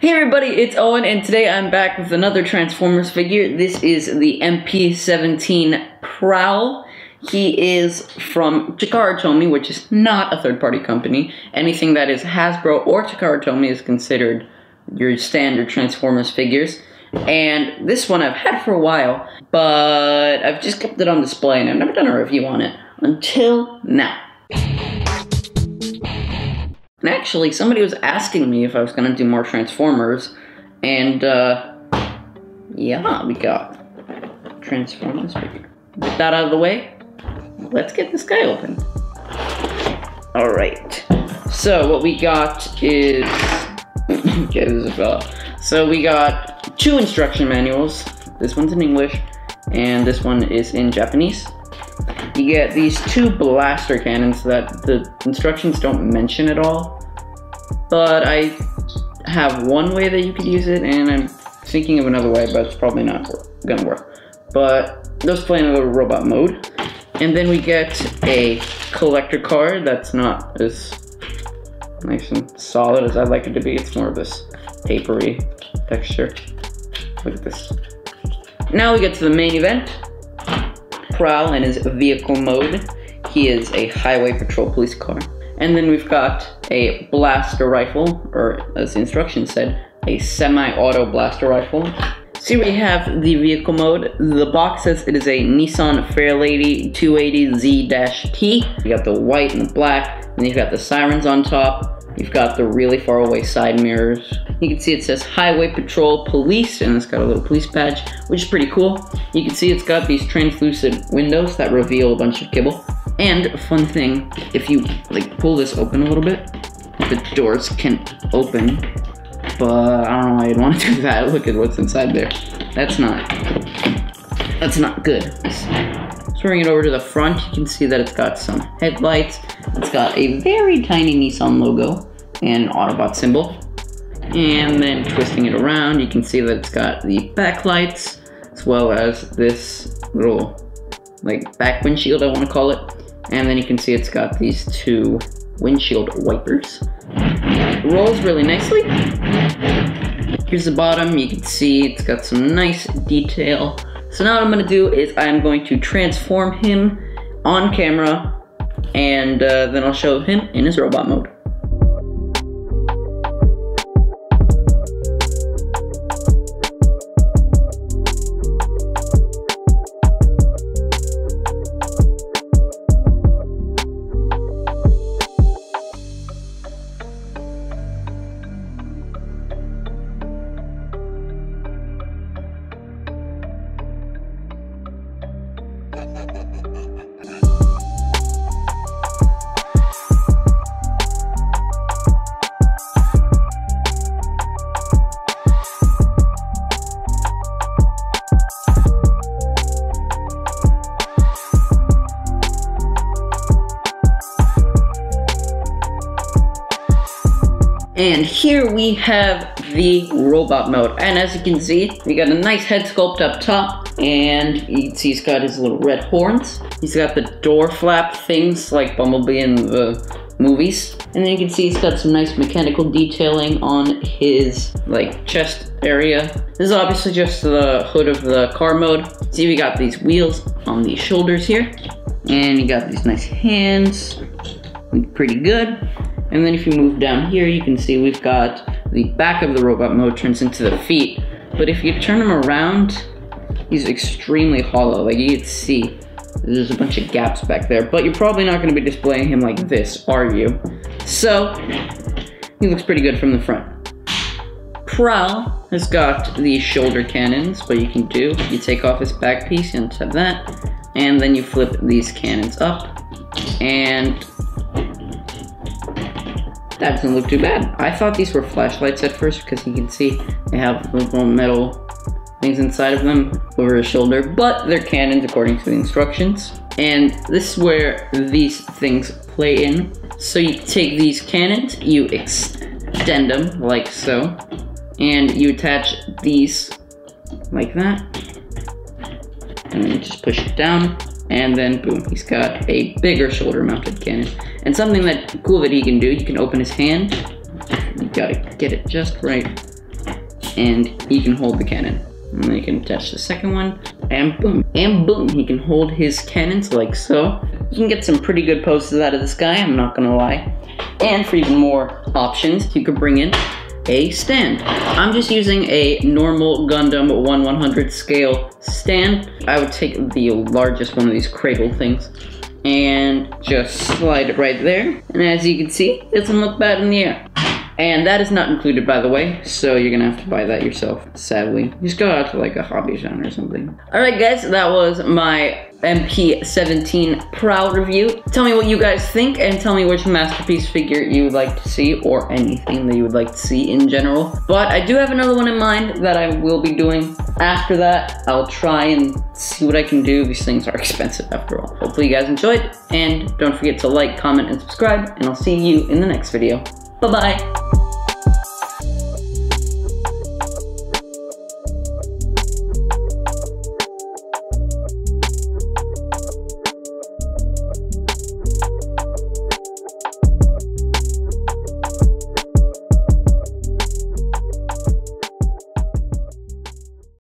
Hey everybody, it's Owen, and today I'm back with another Transformers figure. This is the MP-17 Prowl. He is from Takara Tomy, which is not a third-party company. Anything that is Hasbro or Takara Tomy is considered your standard Transformers figures. And this one I've had for a while, but I've just kept it on display and I've never done a review on it until now. And actually, somebody was asking me if I was gonna do more Transformers, and uh, yeah, we got Transformers figure. With that out of the way, let's get this guy open. All right. So what we got is okay. This is a So we got two instruction manuals. This one's in English, and this one is in Japanese you get these two blaster cannons that the instructions don't mention at all. But I have one way that you could use it, and I'm thinking of another way, but it's probably not gonna work. But let's play another robot mode. And then we get a collector card that's not as nice and solid as I'd like it to be. It's more of this papery texture. Look at this. Now we get to the main event. Prowl in his vehicle mode. He is a highway patrol police car. And then we've got a blaster rifle, or as the instructions said, a semi-auto blaster rifle. See, we have the vehicle mode. The box says it is a Nissan Fairlady 280Z-T. You got the white and the black, and you've got the sirens on top. You've got the really far away side mirrors. You can see it says Highway Patrol Police, and it's got a little police badge, which is pretty cool. You can see it's got these translucent windows that reveal a bunch of kibble. And a fun thing, if you like pull this open a little bit, the doors can open, but I don't know why you'd want to do that. Look at what's inside there. That's not, that's not good. Swinging it over to the front, you can see that it's got some headlights. It's got a very tiny Nissan logo and an Autobot symbol. And then twisting it around, you can see that it's got the backlights, as well as this little, like, back windshield, I want to call it. And then you can see it's got these two windshield wipers. It rolls really nicely. Here's the bottom, you can see it's got some nice detail so now what I'm gonna do is I'm going to transform him on camera and uh, then I'll show him in his robot mode. And here we have the robot mode. And as you can see, we got a nice head sculpt up top. And you can see he's got his little red horns. He's got the door flap things like Bumblebee in the movies. And then you can see he's got some nice mechanical detailing on his like chest area. This is obviously just the hood of the car mode. See, we got these wheels on the shoulders here. And you got these nice hands. Pretty good. And then if you move down here, you can see we've got the back of the robot mode turns into the feet. But if you turn him around, he's extremely hollow. Like you can see, there's a bunch of gaps back there. But you're probably not going to be displaying him like this, are you? So, he looks pretty good from the front. Prowl has got these shoulder cannons. What you can do, you take off his back piece and have that. And then you flip these cannons up. And that doesn't look too bad. I thought these were flashlights at first because you can see they have little metal things inside of them over his shoulder, but they're cannons according to the instructions. And this is where these things play in. So you take these cannons, you extend them like so, and you attach these like that. And then you just push it down, and then boom, he's got a bigger shoulder mounted cannon. And something that cool that he can do, you can open his hand, you gotta get it just right, and he can hold the cannon. And then you can attach the second one, and boom, and boom, he can hold his cannons like so. You can get some pretty good poses out of this guy, I'm not gonna lie. And for even more options, you could bring in a stand. I'm just using a normal Gundam 1 100 scale stand. I would take the largest one of these cradle things and just slide it right there. And as you can see, it doesn't look bad in the air. And that is not included, by the way, so you're gonna have to buy that yourself, sadly. You Just go out to like a hobby zone or something. Alright guys, that was my MP17 Prowl review. Tell me what you guys think and tell me which masterpiece figure you would like to see or anything that you would like to see in general. But I do have another one in mind that I will be doing. After that, I'll try and see what I can do. These things are expensive after all. Hopefully you guys enjoyed and don't forget to like, comment, and subscribe and I'll see you in the next video. Bye-bye.